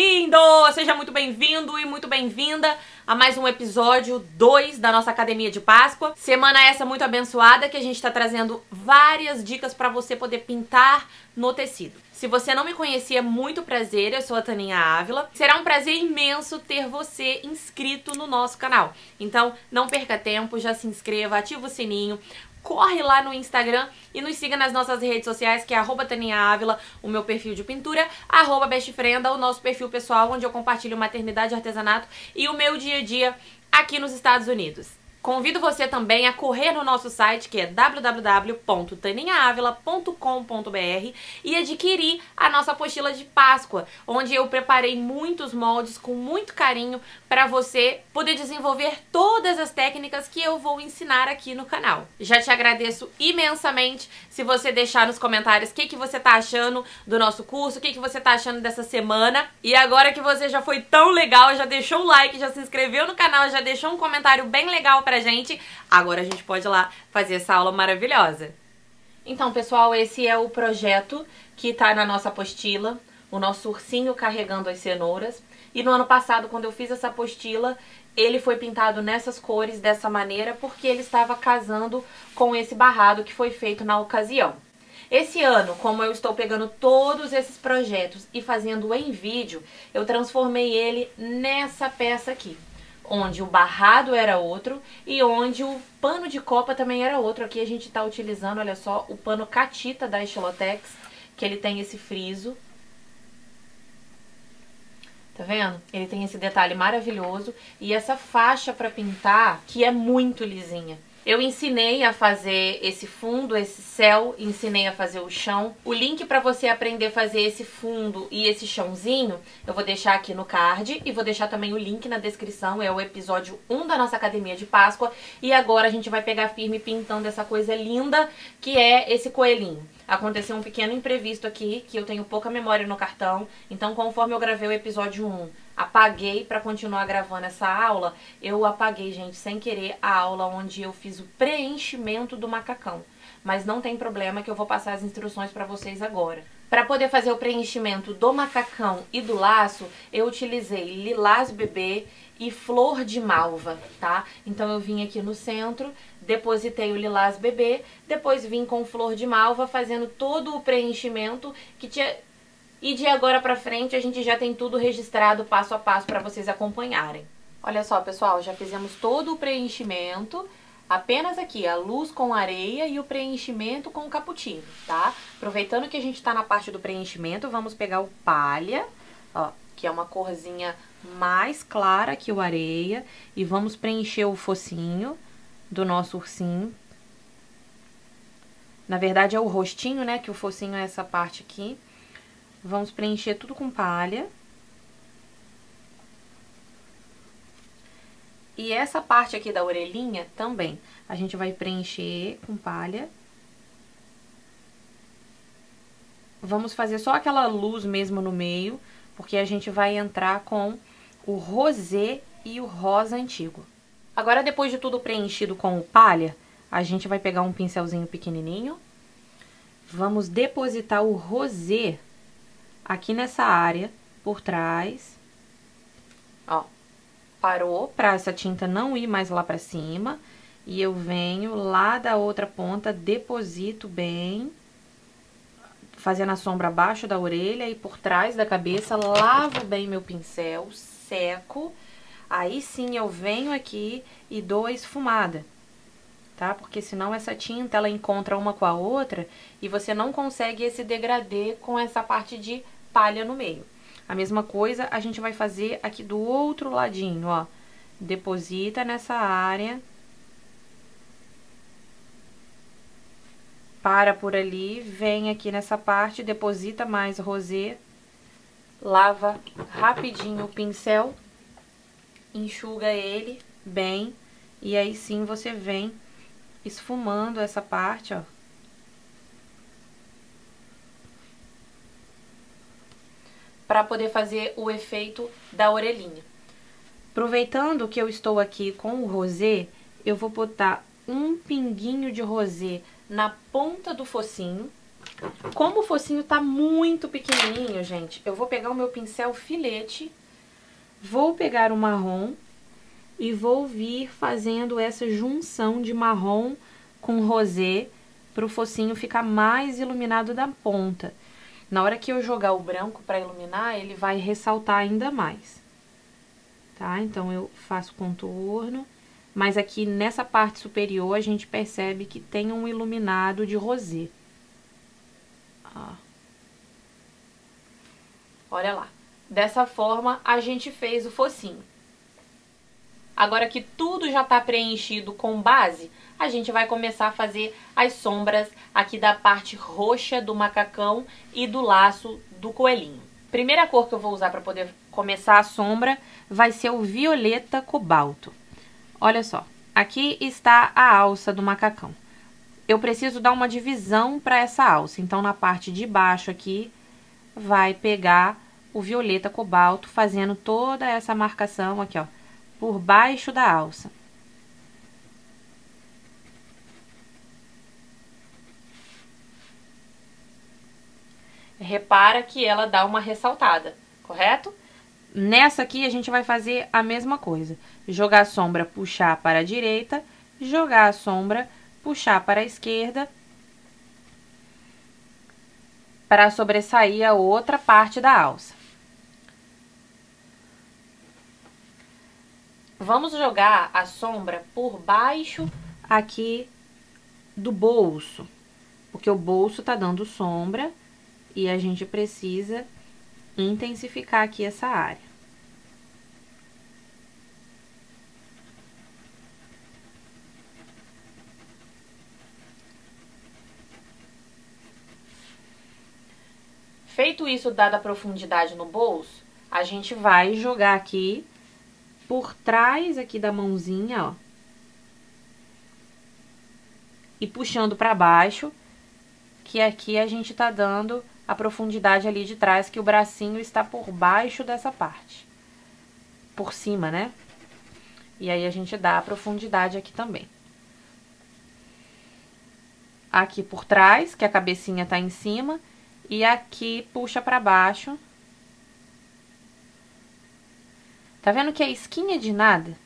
lindo! Seja muito bem-vindo e muito bem-vinda a mais um episódio 2 da nossa Academia de Páscoa. Semana essa muito abençoada que a gente está trazendo várias dicas para você poder pintar no tecido. Se você não me conhecia, é muito prazer, eu sou a Taninha Ávila. Será um prazer imenso ter você inscrito no nosso canal. Então, não perca tempo, já se inscreva, ativa o sininho, corre lá no Instagram e nos siga nas nossas redes sociais, que é arroba o meu perfil de pintura, arroba Bestfrenda, o nosso perfil pessoal, onde eu compartilho maternidade artesanato e o meu dia a dia aqui nos Estados Unidos. Convido você também a correr no nosso site, que é www.taninhaavila.com.br e adquirir a nossa apostila de Páscoa, onde eu preparei muitos moldes com muito carinho para você poder desenvolver todas as técnicas que eu vou ensinar aqui no canal. Já te agradeço imensamente se você deixar nos comentários o que, que você tá achando do nosso curso, o que, que você tá achando dessa semana. E agora que você já foi tão legal, já deixou o like, já se inscreveu no canal, já deixou um comentário bem legal pra gente, agora a gente pode ir lá fazer essa aula maravilhosa. Então, pessoal, esse é o projeto que tá na nossa apostila, o nosso ursinho carregando as cenouras. E no ano passado, quando eu fiz essa apostila, ele foi pintado nessas cores, dessa maneira, porque ele estava casando com esse barrado que foi feito na ocasião. Esse ano, como eu estou pegando todos esses projetos e fazendo em vídeo, eu transformei ele nessa peça aqui onde o barrado era outro e onde o pano de copa também era outro. Aqui a gente está utilizando, olha só, o pano catita da Estilotex, que ele tem esse friso. Tá vendo? Ele tem esse detalhe maravilhoso e essa faixa para pintar que é muito lisinha. Eu ensinei a fazer esse fundo, esse céu, ensinei a fazer o chão. O link para você aprender a fazer esse fundo e esse chãozinho, eu vou deixar aqui no card e vou deixar também o link na descrição, é o episódio 1 da nossa Academia de Páscoa. E agora a gente vai pegar firme pintando essa coisa linda que é esse coelhinho. Aconteceu um pequeno imprevisto aqui, que eu tenho pouca memória no cartão, então conforme eu gravei o episódio 1, apaguei para continuar gravando essa aula, eu apaguei, gente, sem querer, a aula onde eu fiz o preenchimento do macacão. Mas não tem problema que eu vou passar as instruções para vocês agora. Para poder fazer o preenchimento do macacão e do laço, eu utilizei lilás bebê e flor de malva, tá? Então eu vim aqui no centro, depositei o lilás bebê, depois vim com flor de malva fazendo todo o preenchimento que tinha e de agora pra frente a gente já tem tudo registrado passo a passo para vocês acompanharem. Olha só, pessoal, já fizemos todo o preenchimento. Apenas aqui a luz com areia e o preenchimento com cappuccino, tá? Aproveitando que a gente tá na parte do preenchimento, vamos pegar o palha, ó, que é uma corzinha mais clara que o areia. E vamos preencher o focinho do nosso ursinho. Na verdade é o rostinho, né, que o focinho é essa parte aqui. Vamos preencher tudo com palha. E essa parte aqui da orelhinha também, a gente vai preencher com palha. Vamos fazer só aquela luz mesmo no meio, porque a gente vai entrar com o rosé e o rosa antigo. Agora, depois de tudo preenchido com o palha, a gente vai pegar um pincelzinho pequenininho. Vamos depositar o rosé aqui nessa área, por trás. Ó, parou pra essa tinta não ir mais lá pra cima. E eu venho lá da outra ponta, deposito bem, fazendo a sombra abaixo da orelha e por trás da cabeça, lavo bem meu pincel, seco. Aí sim eu venho aqui e dou a esfumada, tá? Porque senão essa tinta, ela encontra uma com a outra e você não consegue esse degradê com essa parte de palha no meio. A mesma coisa a gente vai fazer aqui do outro ladinho, ó. Deposita nessa área. Para por ali, vem aqui nessa parte, deposita mais rosé. Lava rapidinho o pincel, enxuga ele bem. E aí sim você vem esfumando essa parte, ó. Para poder fazer o efeito da orelhinha. Aproveitando que eu estou aqui com o rosé, eu vou botar um pinguinho de rosé na ponta do focinho, Como o focinho tá muito pequenininho, gente, eu vou pegar o meu pincel filete, vou pegar o marrom e vou vir fazendo essa junção de marrom com rosé para o focinho ficar mais iluminado da ponta. Na hora que eu jogar o branco para iluminar, ele vai ressaltar ainda mais. Tá? Então, eu faço contorno, mas aqui nessa parte superior a gente percebe que tem um iluminado de rosé. Ó. Olha lá. Dessa forma, a gente fez o focinho. Agora que tudo já está preenchido com base, a gente vai começar a fazer as sombras aqui da parte roxa do macacão e do laço do coelhinho. Primeira cor que eu vou usar para poder começar a sombra vai ser o violeta cobalto. Olha só, aqui está a alça do macacão. Eu preciso dar uma divisão para essa alça, então na parte de baixo aqui vai pegar o violeta cobalto, fazendo toda essa marcação aqui, ó, por baixo da alça. Repara que ela dá uma ressaltada, correto? Nessa aqui a gente vai fazer a mesma coisa. Jogar a sombra, puxar para a direita, jogar a sombra, puxar para a esquerda, para sobressair a outra parte da alça. Vamos jogar a sombra por baixo aqui do bolso, porque o bolso tá dando sombra e a gente precisa intensificar aqui essa área. Feito isso, dada a profundidade no bolso, a gente vai jogar aqui por trás aqui da mãozinha, ó. E puxando pra baixo, que aqui a gente tá dando a profundidade ali de trás, que o bracinho está por baixo dessa parte. Por cima, né? E aí a gente dá a profundidade aqui também. Aqui por trás, que a cabecinha tá em cima, e aqui puxa pra baixo Tá vendo que é esquinha de nada?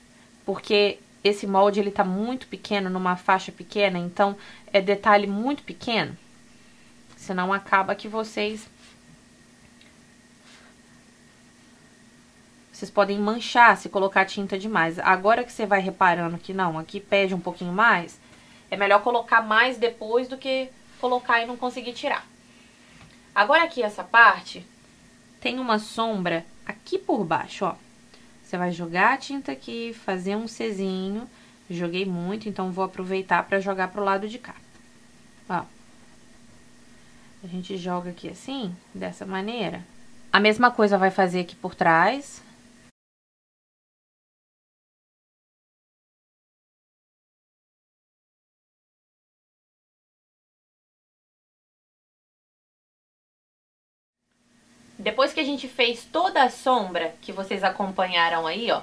Porque esse molde ele tá muito pequeno, numa faixa pequena, então é detalhe muito pequeno. Senão acaba que vocês... Vocês podem manchar se colocar tinta demais. Agora que você vai reparando que não, aqui pede um pouquinho mais, é melhor colocar mais depois do que colocar e não conseguir tirar. Agora aqui essa parte tem uma sombra aqui por baixo, ó. Você vai jogar a tinta aqui, fazer um Czinho. Joguei muito, então vou aproveitar para jogar pro lado de cá. Ó. A gente joga aqui assim, dessa maneira. A mesma coisa vai fazer aqui por trás. Depois que a gente fez toda a sombra que vocês acompanharam aí, ó,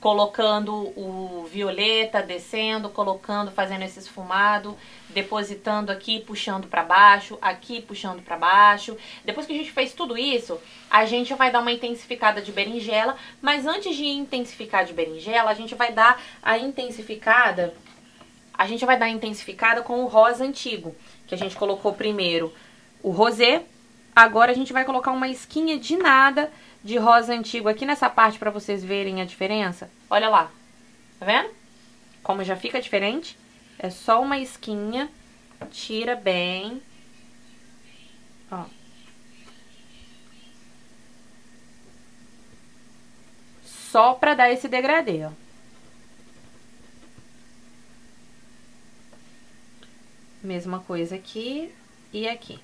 colocando o violeta, descendo, colocando, fazendo esse esfumado, depositando aqui, puxando para baixo, aqui puxando para baixo. Depois que a gente fez tudo isso, a gente vai dar uma intensificada de berinjela, mas antes de intensificar de berinjela, a gente vai dar a intensificada, a gente vai dar a intensificada com o rosa antigo, que a gente colocou primeiro o rosé, Agora a gente vai colocar uma esquinha de nada de rosa antigo aqui nessa parte pra vocês verem a diferença. Olha lá, tá vendo? Como já fica diferente. É só uma esquinha, tira bem. Ó. Só pra dar esse degradê, ó. Mesma coisa aqui e aqui.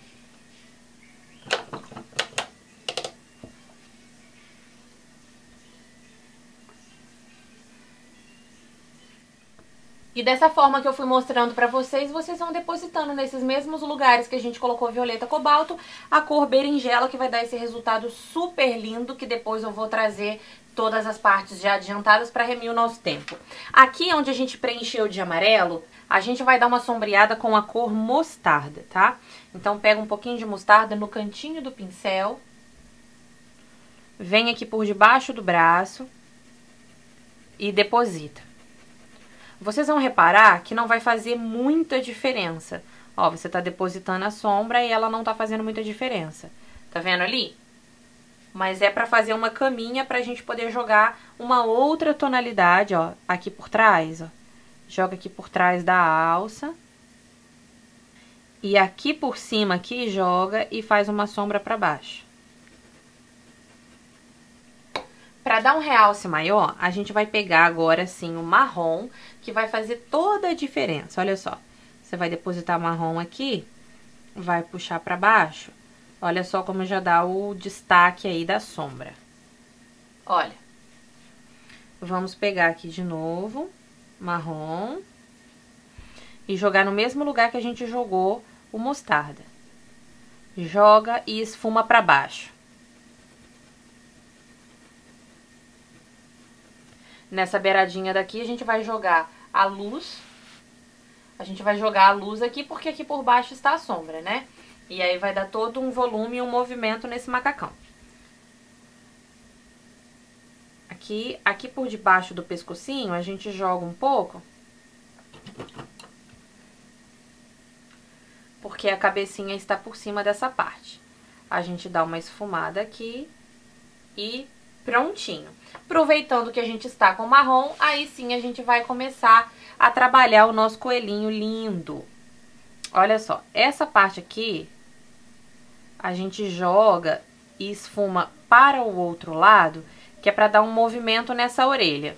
E dessa forma que eu fui mostrando pra vocês, vocês vão depositando nesses mesmos lugares que a gente colocou violeta cobalto, a cor berinjela, que vai dar esse resultado super lindo, que depois eu vou trazer todas as partes já adiantadas para remir o nosso tempo. Aqui onde a gente preencheu de amarelo, a gente vai dar uma sombreada com a cor mostarda, tá? Então, pega um pouquinho de mostarda no cantinho do pincel. Vem aqui por debaixo do braço e deposita. Vocês vão reparar que não vai fazer muita diferença. Ó, você tá depositando a sombra e ela não tá fazendo muita diferença. Tá vendo ali? Mas é pra fazer uma caminha pra gente poder jogar uma outra tonalidade, ó, aqui por trás, ó. Joga aqui por trás da alça. E aqui por cima aqui joga e faz uma sombra pra baixo. Para dar um realce maior, a gente vai pegar agora sim o marrom, que vai fazer toda a diferença. Olha só, você vai depositar marrom aqui, vai puxar para baixo. Olha só como já dá o destaque aí da sombra. Olha. Vamos pegar aqui de novo, marrom, e jogar no mesmo lugar que a gente jogou o mostarda. Joga e esfuma para baixo. Nessa beiradinha daqui, a gente vai jogar a luz. A gente vai jogar a luz aqui, porque aqui por baixo está a sombra, né? E aí vai dar todo um volume e um movimento nesse macacão. Aqui, aqui por debaixo do pescocinho, a gente joga um pouco. Porque a cabecinha está por cima dessa parte. A gente dá uma esfumada aqui e prontinho. Aproveitando que a gente está com marrom, aí sim a gente vai começar a trabalhar o nosso coelhinho lindo. Olha só, essa parte aqui, a gente joga e esfuma para o outro lado, que é para dar um movimento nessa orelha.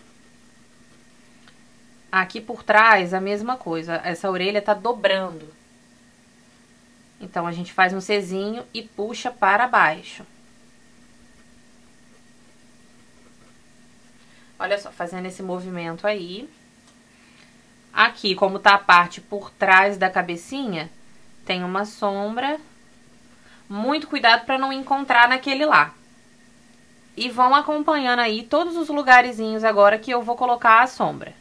Aqui por trás, a mesma coisa, essa orelha tá dobrando. Então, a gente faz um Czinho e puxa para baixo. Olha só, fazendo esse movimento aí. Aqui, como tá a parte por trás da cabecinha, tem uma sombra. Muito cuidado para não encontrar naquele lá. E vão acompanhando aí todos os lugarzinhos agora que eu vou colocar a sombra.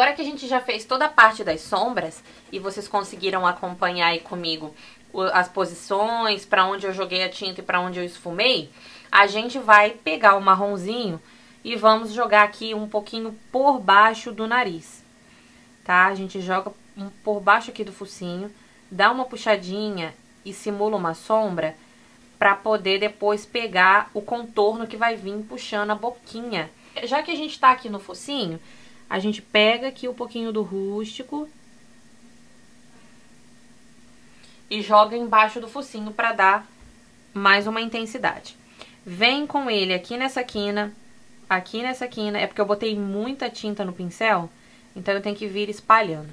Agora que a gente já fez toda a parte das sombras e vocês conseguiram acompanhar aí comigo as posições, para onde eu joguei a tinta e para onde eu esfumei, a gente vai pegar o marronzinho e vamos jogar aqui um pouquinho por baixo do nariz, tá? A gente joga por baixo aqui do focinho, dá uma puxadinha e simula uma sombra para poder depois pegar o contorno que vai vir puxando a boquinha. Já que a gente tá aqui no focinho, a gente pega aqui um pouquinho do rústico e joga embaixo do focinho para dar mais uma intensidade. Vem com ele aqui nessa quina, aqui nessa quina, é porque eu botei muita tinta no pincel, então eu tenho que vir espalhando.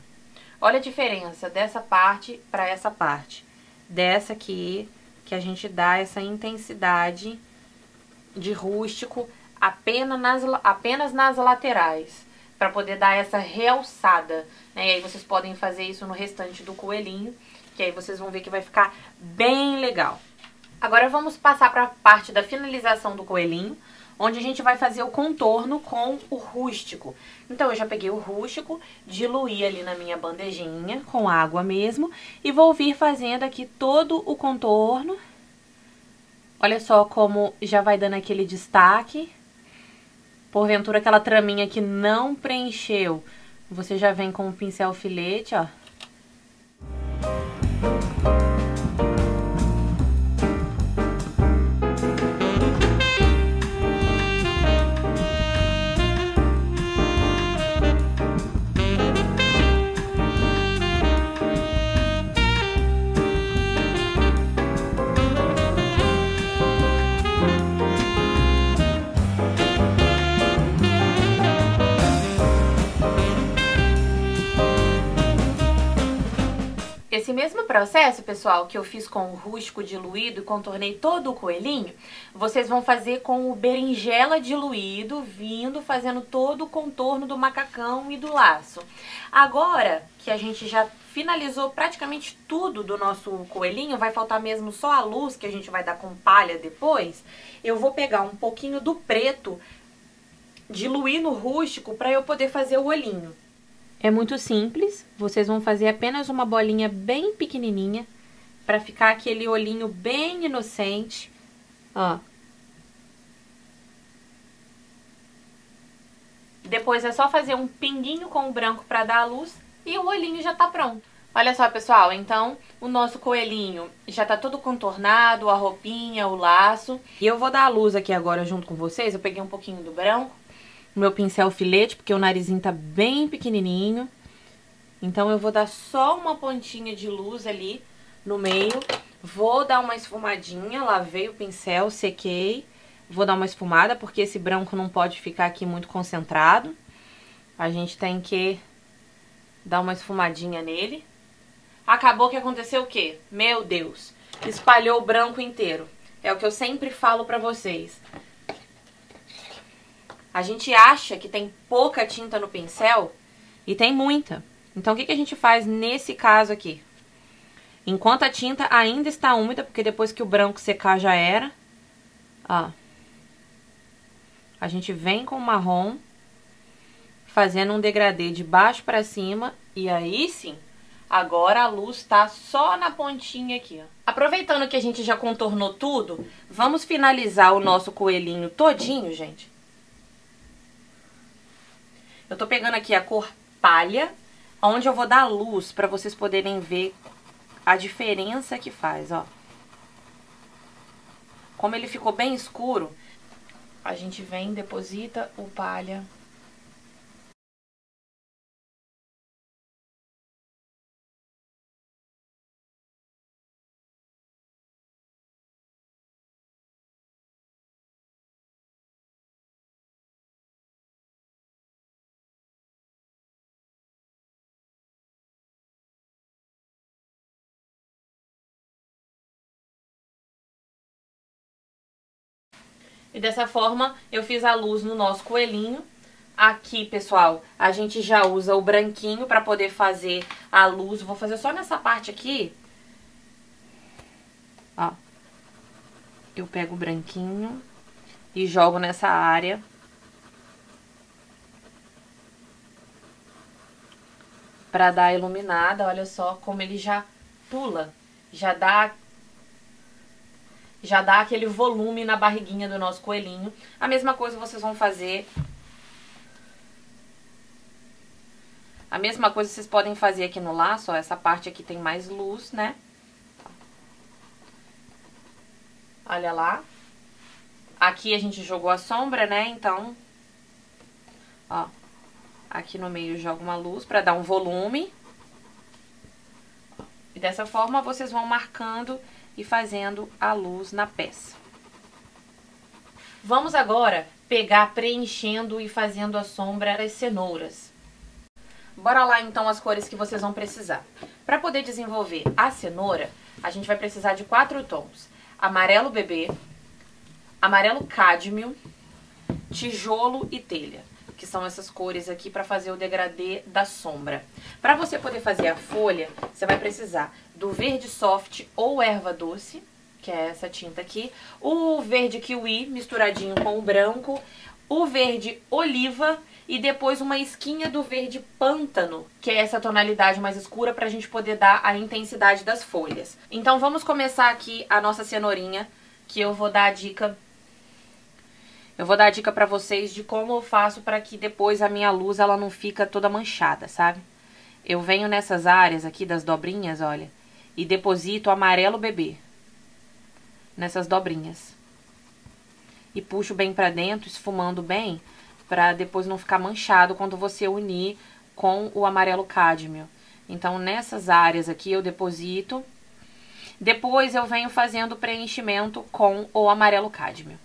Olha a diferença dessa parte para essa parte. Dessa aqui, que a gente dá essa intensidade de rústico apenas nas, apenas nas laterais para poder dar essa realçada. Né? E aí vocês podem fazer isso no restante do coelhinho, que aí vocês vão ver que vai ficar bem legal. Agora vamos passar para a parte da finalização do coelhinho, onde a gente vai fazer o contorno com o rústico. Então eu já peguei o rústico, diluí ali na minha bandejinha com água mesmo e vou vir fazendo aqui todo o contorno. Olha só como já vai dando aquele destaque porventura aquela traminha que não preencheu, você já vem com o pincel filete, ó. Mesmo processo, pessoal, que eu fiz com o rústico diluído e contornei todo o coelhinho, vocês vão fazer com o berinjela diluído, vindo fazendo todo o contorno do macacão e do laço. Agora que a gente já finalizou praticamente tudo do nosso coelhinho, vai faltar mesmo só a luz que a gente vai dar com palha depois, eu vou pegar um pouquinho do preto, diluir no rústico para eu poder fazer o olhinho. É muito simples, vocês vão fazer apenas uma bolinha bem pequenininha para ficar aquele olhinho bem inocente, ó. Depois é só fazer um pinguinho com o branco para dar a luz e o olhinho já tá pronto. Olha só, pessoal, então o nosso coelhinho já tá todo contornado, a roupinha, o laço. E eu vou dar a luz aqui agora junto com vocês. Eu peguei um pouquinho do branco meu pincel filete, porque o narizinho tá bem pequenininho. Então, eu vou dar só uma pontinha de luz ali no meio. Vou dar uma esfumadinha, lavei o pincel, sequei. Vou dar uma esfumada, porque esse branco não pode ficar aqui muito concentrado. A gente tem que dar uma esfumadinha nele. Acabou que aconteceu o quê? Meu Deus, espalhou o branco inteiro. É o que eu sempre falo pra vocês. A gente acha que tem pouca tinta no pincel e tem muita. Então, o que, que a gente faz nesse caso aqui? Enquanto a tinta ainda está úmida, porque depois que o branco secar já era, ó. A gente vem com o marrom, fazendo um degradê de baixo para cima, e aí sim, agora a luz tá só na pontinha aqui, ó. Aproveitando que a gente já contornou tudo, vamos finalizar o nosso coelhinho todinho, gente, eu tô pegando aqui a cor palha, onde eu vou dar luz pra vocês poderem ver a diferença que faz, ó. Como ele ficou bem escuro, a gente vem, deposita o palha E dessa forma eu fiz a luz no nosso coelhinho. Aqui, pessoal, a gente já usa o branquinho para poder fazer a luz. Vou fazer só nessa parte aqui. Ó. Eu pego o branquinho e jogo nessa área. Pra dar iluminada, olha só como ele já pula. Já dá já dá aquele volume na barriguinha do nosso coelhinho. A mesma coisa vocês vão fazer... A mesma coisa vocês podem fazer aqui no laço, ó, essa parte aqui tem mais luz, né? Olha lá. Aqui a gente jogou a sombra, né? Então, ó, aqui no meio joga uma luz pra dar um volume. E dessa forma vocês vão marcando e fazendo a luz na peça. Vamos agora pegar preenchendo e fazendo a sombra das cenouras. Bora lá então as cores que vocês vão precisar. Para poder desenvolver a cenoura, a gente vai precisar de quatro tons. Amarelo bebê, amarelo cádmio, tijolo e telha que são essas cores aqui para fazer o degradê da sombra. Para você poder fazer a folha, você vai precisar do verde soft ou erva doce, que é essa tinta aqui, o verde kiwi misturadinho com o branco, o verde oliva e depois uma esquinha do verde pântano, que é essa tonalidade mais escura para a gente poder dar a intensidade das folhas. Então vamos começar aqui a nossa cenourinha, que eu vou dar a dica eu vou dar a dica pra vocês de como eu faço para que depois a minha luz ela não fica toda manchada, sabe? Eu venho nessas áreas aqui das dobrinhas, olha, e deposito amarelo bebê nessas dobrinhas. E puxo bem pra dentro, esfumando bem, pra depois não ficar manchado quando você unir com o amarelo cádmio. Então, nessas áreas aqui eu deposito. Depois eu venho fazendo preenchimento com o amarelo cádmio.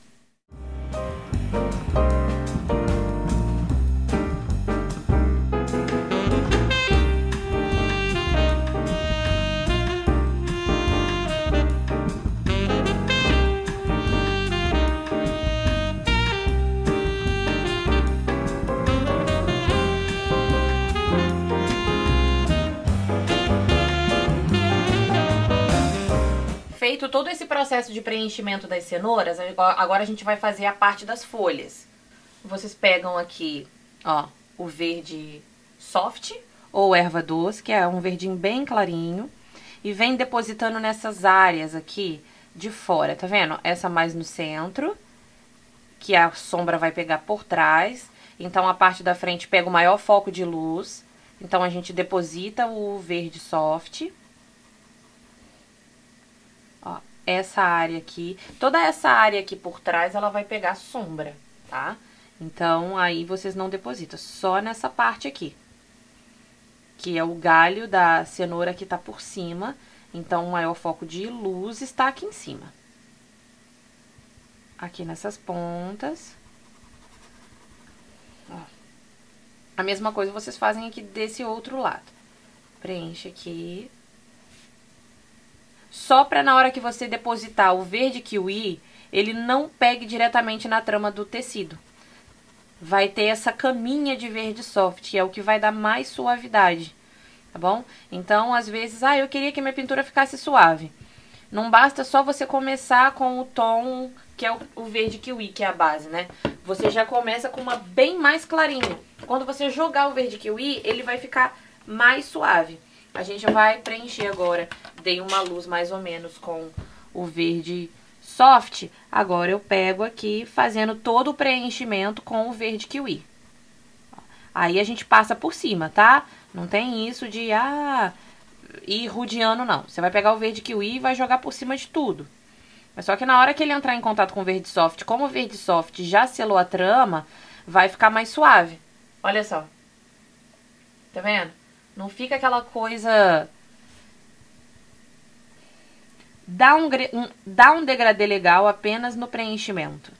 Todo esse processo de preenchimento das cenouras, agora a gente vai fazer a parte das folhas. Vocês pegam aqui, ó, o verde soft ou erva doce, que é um verdinho bem clarinho, e vem depositando nessas áreas aqui de fora, tá vendo? Essa mais no centro, que a sombra vai pegar por trás. Então, a parte da frente pega o maior foco de luz. Então, a gente deposita o verde soft. Ó, essa área aqui. Toda essa área aqui por trás, ela vai pegar sombra, tá? Então, aí vocês não depositam, só nessa parte aqui. Que é o galho da cenoura que tá por cima. Então, o maior foco de luz está aqui em cima. Aqui nessas pontas. Ó. A mesma coisa vocês fazem aqui desse outro lado. Preenche aqui. Só pra na hora que você depositar o verde kiwi, ele não pegue diretamente na trama do tecido. Vai ter essa caminha de verde soft, que é o que vai dar mais suavidade tá bom? Então, às vezes, ah, eu queria que minha pintura ficasse suave. Não basta só você começar com o tom que é o, verde kiwi, que é a base, né? Você já começa com uma bem mais clarinha. Quando você jogar o verde kiwi, ele vai ficar mais suave. A gente vai preencher agora. Dei uma luz mais ou menos com o verde soft. Agora eu pego aqui fazendo todo o preenchimento com o verde kiwi. Aí a gente passa por cima, tá? Não tem isso de, ah, ir rudiano, não. Você vai pegar o verde kiwi e vai jogar por cima de tudo. Mas só que na hora que ele entrar em contato com o verde soft, como o verde soft já selou a trama, vai ficar mais suave. Olha só. Tá vendo? Não fica aquela coisa... Dá um, um, dá um degradê legal apenas no preenchimento.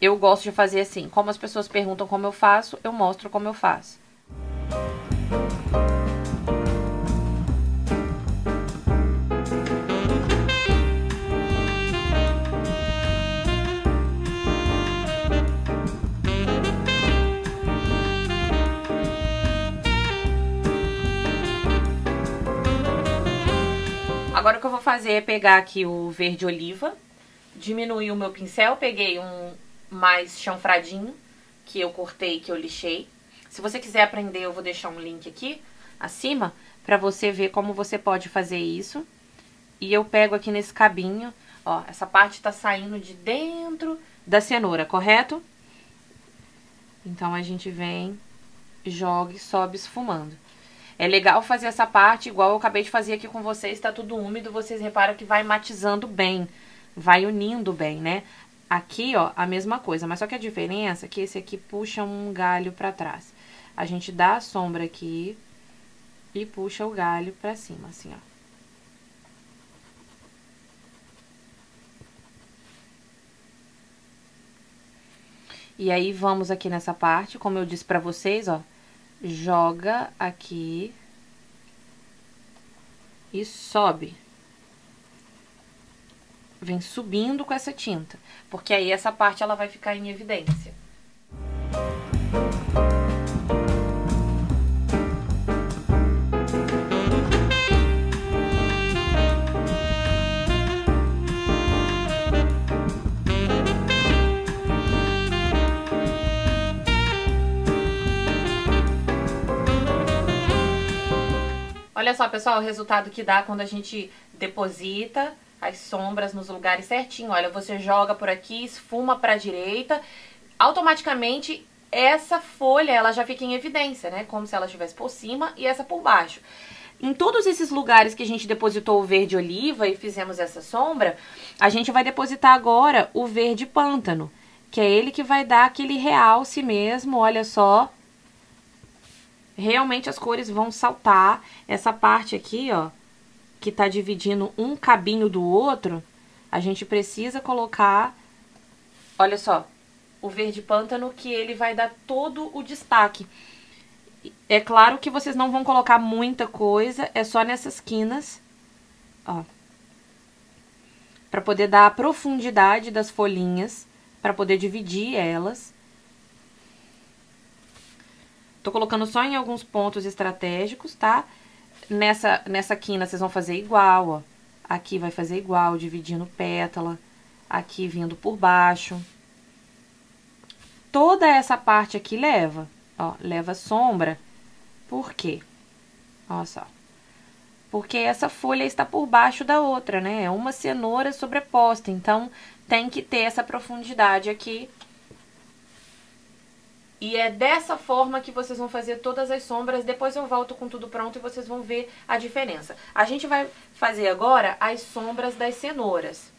Eu gosto de fazer assim. Como as pessoas perguntam como eu faço, eu mostro como eu faço. Agora o que eu vou fazer é pegar aqui o verde oliva, diminuir o meu pincel, peguei um mais chanfradinho, que eu cortei, que eu lixei. Se você quiser aprender, eu vou deixar um link aqui acima para você ver como você pode fazer isso. E eu pego aqui nesse cabinho, ó, essa parte tá saindo de dentro da cenoura, correto? Então, a gente vem, joga e sobe esfumando. É legal fazer essa parte, igual eu acabei de fazer aqui com vocês, tá tudo úmido, vocês reparam que vai matizando bem, vai unindo bem, né? Aqui, ó, a mesma coisa, mas só que a diferença é que esse aqui puxa um galho pra trás. A gente dá a sombra aqui e puxa o galho pra cima, assim, ó. E aí, vamos aqui nessa parte, como eu disse pra vocês, ó, joga aqui e sobe. Vem subindo com essa tinta, porque aí essa parte ela vai ficar em evidência. Só, pessoal, o resultado que dá quando a gente deposita as sombras nos lugares certinho. Olha, você joga por aqui, esfuma para a direita, automaticamente essa folha ela já fica em evidência, né? Como se ela estivesse por cima e essa por baixo. Em todos esses lugares que a gente depositou o verde oliva e fizemos essa sombra, a gente vai depositar agora o verde pântano, que é ele que vai dar aquele realce mesmo, olha só, realmente as cores vão saltar. Essa parte aqui, ó, que tá dividindo um cabinho do outro, a gente precisa colocar, olha só, o verde pântano que ele vai dar todo o destaque. É claro que vocês não vão colocar muita coisa, é só nessas quinas, ó. Pra poder dar a profundidade das folhinhas, para poder dividir elas. Tô colocando só em alguns pontos estratégicos, tá? Nessa, nessa quina vocês vão fazer igual, ó. Aqui vai fazer igual, dividindo pétala. Aqui vindo por baixo. Toda essa parte aqui leva, ó, leva sombra. Por quê? Olha só. Porque essa folha está por baixo da outra, né? É uma cenoura sobreposta, então tem que ter essa profundidade aqui. E é dessa forma que vocês vão fazer todas as sombras. Depois eu volto com tudo pronto e vocês vão ver a diferença. A gente vai fazer agora as sombras das cenouras.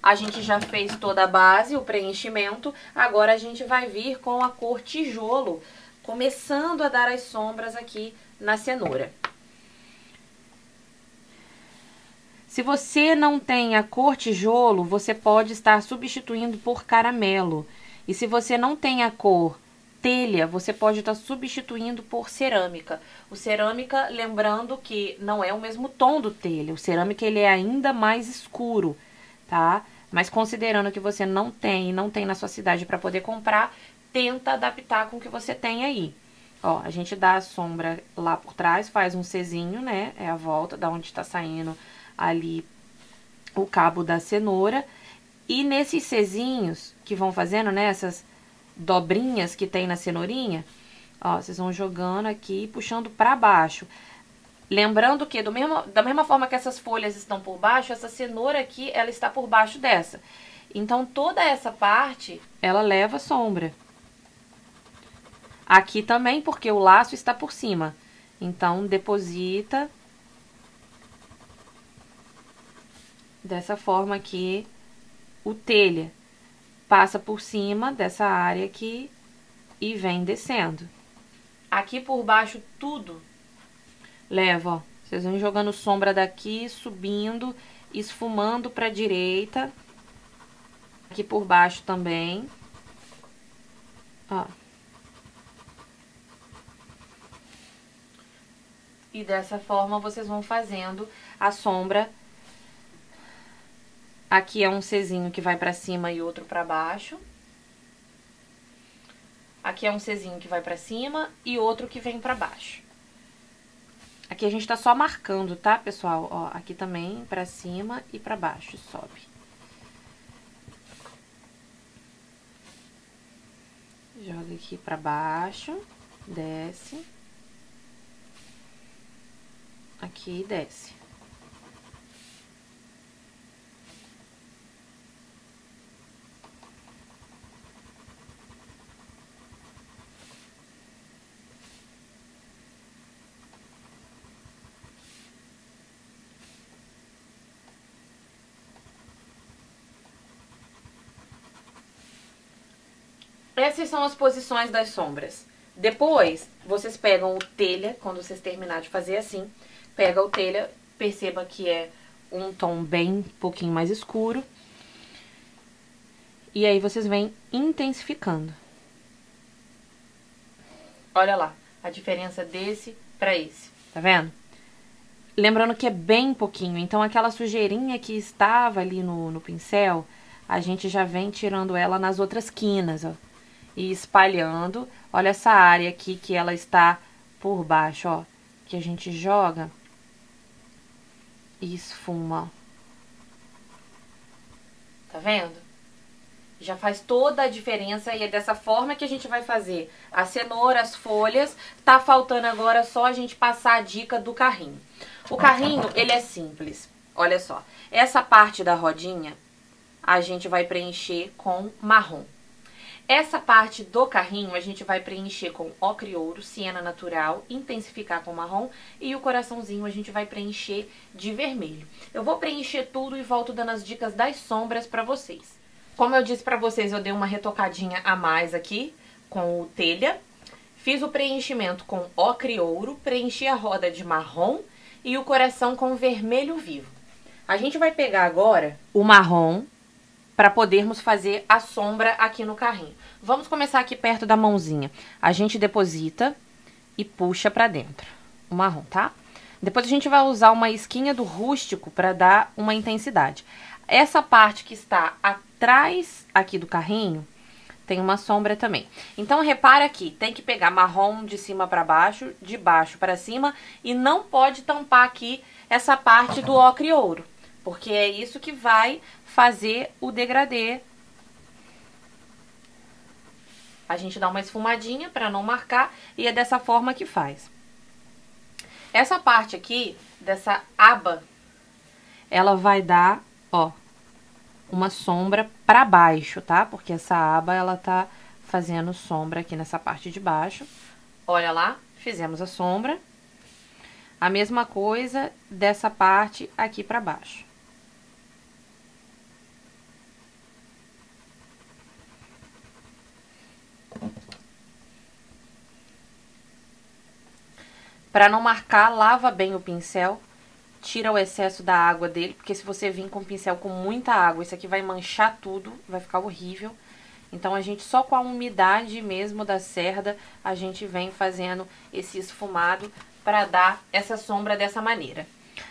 A gente já fez toda a base, o preenchimento. Agora a gente vai vir com a cor tijolo, começando a dar as sombras aqui na cenoura. Se você não tem a cor tijolo, você pode estar substituindo por caramelo. E se você não tem a cor telha, você pode estar substituindo por cerâmica. O cerâmica, lembrando que não é o mesmo tom do telha. O cerâmica ele é ainda mais escuro, tá? Mas considerando que você não tem, não tem na sua cidade para poder comprar, tenta adaptar com o que você tem aí. Ó, a gente dá a sombra lá por trás, faz um Czinho, né? É a volta da onde está saindo ali o cabo da cenoura. E nesses Czinhos que vão fazendo, né? Essas dobrinhas que tem na cenourinha, ó, vocês vão jogando aqui, puxando para baixo. Lembrando que do mesmo, da mesma forma que essas folhas estão por baixo, essa cenoura aqui, ela está por baixo dessa. Então, toda essa parte, ela leva sombra. Aqui também, porque o laço está por cima. Então, deposita dessa forma aqui o telha. Passa por cima dessa área aqui e vem descendo. Aqui por baixo tudo leva, ó. Vocês vão jogando sombra daqui, subindo, esfumando pra direita. Aqui por baixo também. Ó. E dessa forma vocês vão fazendo a sombra. Aqui é um Czinho que vai pra cima e outro pra baixo. Aqui é um Czinho que vai pra cima e outro que vem pra baixo. Aqui a gente tá só marcando, tá, pessoal? Ó, aqui também pra cima e pra baixo, sobe. Joga aqui pra baixo, desce aqui desce. Essas são as posições das sombras. Depois, vocês pegam o telha, quando vocês terminar de fazer assim, Pega o telha, perceba que é um tom bem pouquinho mais escuro. E aí vocês vêm intensificando. Olha lá, a diferença desse para esse, tá vendo? Lembrando que é bem pouquinho, então aquela sujeirinha que estava ali no, no pincel, a gente já vem tirando ela nas outras quinas, ó. E espalhando. Olha essa área aqui que ela está por baixo, ó. Que a gente joga e esfuma. Tá vendo? Já faz toda a diferença e é dessa forma que a gente vai fazer a cenoura, as folhas. Tá faltando agora só a gente passar a dica do carrinho. O carrinho, ele é simples. Olha só, essa parte da rodinha a gente vai preencher com marrom. Essa parte do carrinho a gente vai preencher com ocre ouro, siena natural, intensificar com marrom e o coraçãozinho a gente vai preencher de vermelho. Eu vou preencher tudo e volto dando as dicas das sombras pra vocês. Como eu disse pra vocês, eu dei uma retocadinha a mais aqui com o telha. Fiz o preenchimento com ocre ouro, preenchi a roda de marrom e o coração com vermelho vivo. A gente vai pegar agora o marrom para podermos fazer a sombra aqui no carrinho. Vamos começar aqui perto da mãozinha. A gente deposita e puxa para dentro o marrom, tá? Depois a gente vai usar uma esquinha do rústico para dar uma intensidade. Essa parte que está atrás aqui do carrinho tem uma sombra também. Então repara aqui, tem que pegar marrom de cima para baixo, de baixo para cima e não pode tampar aqui essa parte do ocre ouro, porque é isso que vai fazer o degradê. A gente dá uma esfumadinha para não marcar e é dessa forma que faz. Essa parte aqui, dessa aba, ela vai dar, ó, uma sombra para baixo, tá? Porque essa aba, ela tá fazendo sombra aqui nessa parte de baixo. Olha lá, fizemos a sombra. A mesma coisa dessa parte aqui para baixo. Para não marcar, lava bem o pincel, tira o excesso da água dele, porque se você vir com o pincel com muita água, isso aqui vai manchar tudo, vai ficar horrível. Então, a gente só com a umidade mesmo da cerda, a gente vem fazendo esse esfumado para dar essa sombra dessa maneira.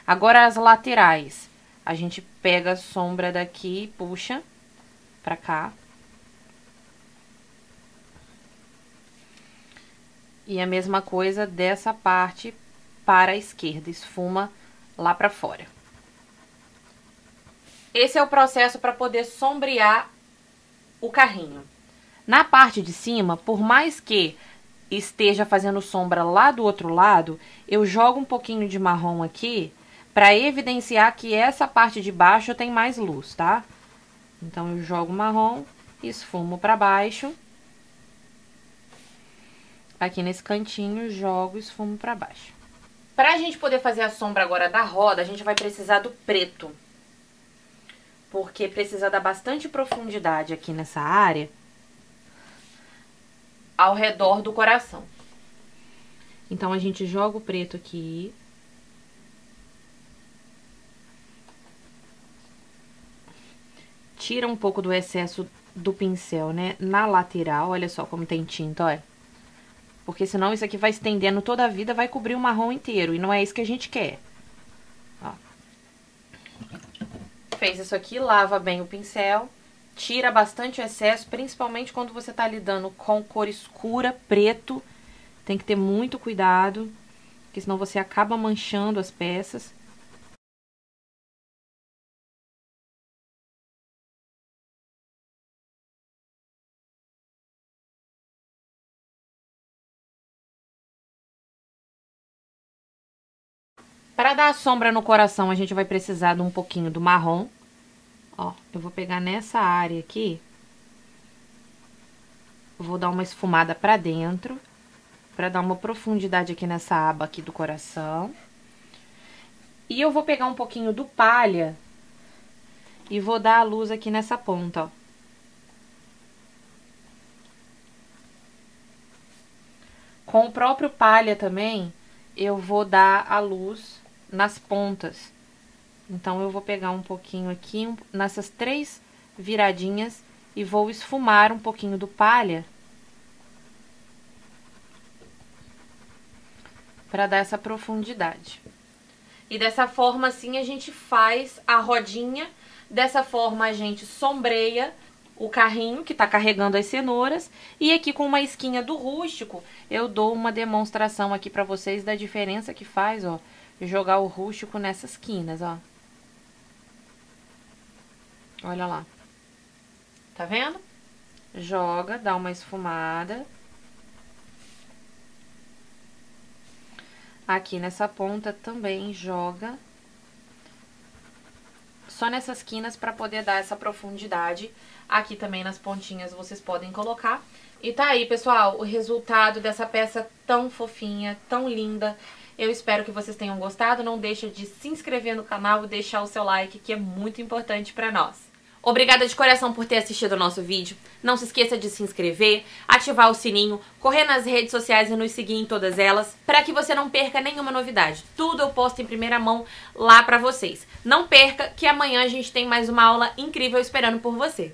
Agora, as laterais. A gente pega a sombra daqui e puxa pra cá. E a mesma coisa dessa parte para a esquerda, esfuma lá para fora. Esse é o processo para poder sombrear o carrinho. Na parte de cima, por mais que esteja fazendo sombra lá do outro lado, eu jogo um pouquinho de marrom aqui para evidenciar que essa parte de baixo tem mais luz, tá? Então, eu jogo marrom, esfumo para baixo Aqui nesse cantinho, jogo esfumo pra baixo. Pra gente poder fazer a sombra agora da roda, a gente vai precisar do preto. Porque precisa dar bastante profundidade aqui nessa área. Ao redor do coração. Então, a gente joga o preto aqui. Tira um pouco do excesso do pincel, né? Na lateral, olha só como tem tinta, olha. Porque senão isso aqui vai estendendo toda a vida, vai cobrir o marrom inteiro. E não é isso que a gente quer. Ó. Fez isso aqui, lava bem o pincel. Tira bastante o excesso, principalmente quando você tá lidando com cor escura, preto. Tem que ter muito cuidado, porque senão você acaba manchando as peças. Para dar sombra no coração, a gente vai precisar de um pouquinho do marrom. Ó, eu vou pegar nessa área aqui. Vou dar uma esfumada pra dentro. Pra dar uma profundidade aqui nessa aba aqui do coração. E eu vou pegar um pouquinho do palha. E vou dar a luz aqui nessa ponta, ó. Com o próprio palha também, eu vou dar a luz nas pontas. Então, eu vou pegar um pouquinho aqui, nessas três viradinhas, e vou esfumar um pouquinho do palha. Para dar essa profundidade. E dessa forma, assim, a gente faz a rodinha. Dessa forma, a gente sombreia o carrinho que tá carregando as cenouras. E aqui com uma esquinha do rústico, eu dou uma demonstração aqui pra vocês da diferença que faz, ó jogar o rústico nessas quinas, ó. Olha lá. Tá vendo? Joga, dá uma esfumada. Aqui nessa ponta também joga. Só nessas quinas para poder dar essa profundidade. Aqui também nas pontinhas vocês podem colocar. E tá aí, pessoal, o resultado dessa peça tão fofinha, tão linda. Eu espero que vocês tenham gostado. Não deixa de se inscrever no canal e deixar o seu like, que é muito importante pra nós. Obrigada de coração por ter assistido o nosso vídeo. Não se esqueça de se inscrever, ativar o sininho, correr nas redes sociais e nos seguir em todas elas, para que você não perca nenhuma novidade. Tudo eu posto em primeira mão lá para vocês. Não perca que amanhã a gente tem mais uma aula incrível esperando por você.